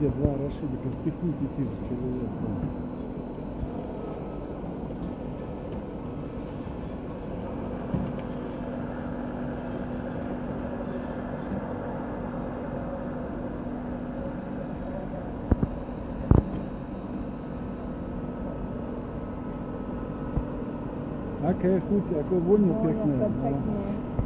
те два Рашидика, спихните тысячу человек. А какая хуть, какой вонь Воно пекная. perfektnie.